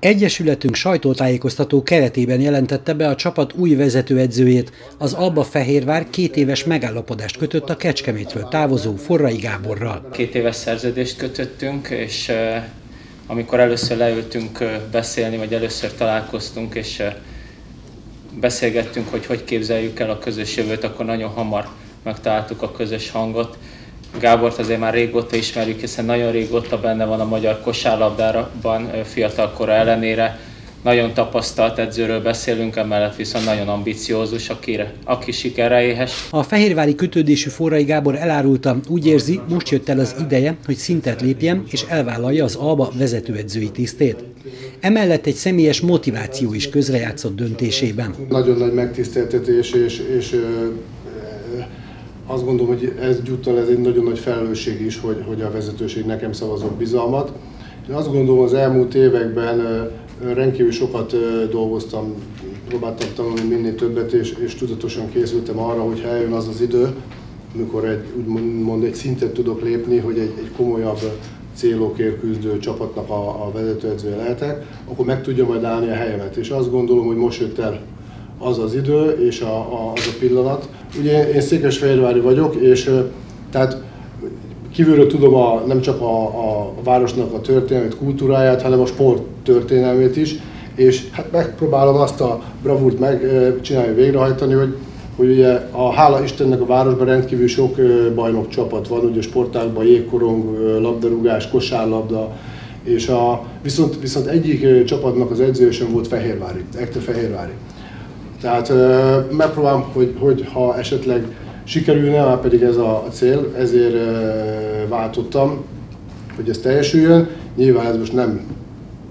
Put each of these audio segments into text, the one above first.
Egyesületünk sajtótájékoztató keretében jelentette be a csapat új vezetőedzőjét. Az Alba Fehérvár két éves megállapodást kötött a Kecskemétről távozó Forrai Gáborral. Két éves szerződést kötöttünk, és amikor először leültünk beszélni, vagy először találkoztunk, és beszélgettünk, hogy hogy képzeljük el a közös jövőt, akkor nagyon hamar megtaláltuk a közös hangot. Gábort azért már régóta ismerjük, hiszen nagyon régóta benne van a magyar kosárlabdában fiatalkora ellenére. Nagyon tapasztalt edzőről beszélünk, emellett viszont nagyon ambiciózus, akire, aki sikerre éhes. A fehérvári kötődésű Forrai Gábor elárulta, úgy érzi, most jött el az ideje, hogy szintet lépjen és elvállalja az ALBA vezetőedzői tisztét. Emellett egy személyes motiváció is közrejátszott döntésében. Nagyon nagy megtiszteltetés és, és azt gondolom, hogy ez gyúttal ez egy nagyon nagy felelősség is, hogy, hogy a vezetőség nekem szavazott bizalmat. Én azt gondolom, az elmúlt években rendkívül sokat dolgoztam, próbáltam tanulni minél többet, és, és tudatosan készültem arra, hogy eljön az az idő, amikor egy, úgymond egy szintet tudok lépni, hogy egy, egy komolyabb célokért küzdő csapatnak a, a vezetőedzője lehetek, akkor meg tudja majd állni a helyemet. És azt gondolom, hogy most jött el az az idő és a, a, az a pillanat. Ugye én Székesfehérvári vagyok, és tehát kívülről tudom a, nem csak a, a városnak a történelmét, kultúráját, hanem a sport történelmét is, és hát megpróbálom azt a bravúrt megcsinálni, végrehajtani, hogy, hogy ugye a hála Istennek a városban rendkívül sok bajnok csapat van, ugye sportákban jégkorong, labdarúgás, kosárlabda, és a, viszont, viszont egyik csapatnak az edzője sem volt Fehérvári, Ekte Fehérvári. Tehát megpróbálom, hogy, hogy ha esetleg sikerülne, már pedig ez a cél, ezért váltottam, hogy ez teljesüljön. Nyilván ez most nem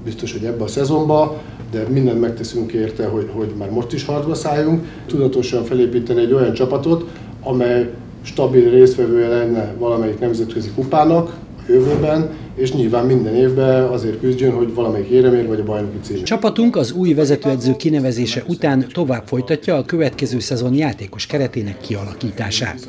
biztos, hogy ebbe a szezonba, de mindent megteszünk érte, hogy, hogy már most is harcba szálljunk. Tudatosan felépíteni egy olyan csapatot, amely stabil résztvevője lenne valamelyik nemzetközi kupának, jövőben, és nyilván minden évben azért küzdjön, hogy valamelyik éremér vagy a bajnoki cím. Csapatunk az új vezetőedző kinevezése után tovább folytatja a következő szezon játékos keretének kialakítását.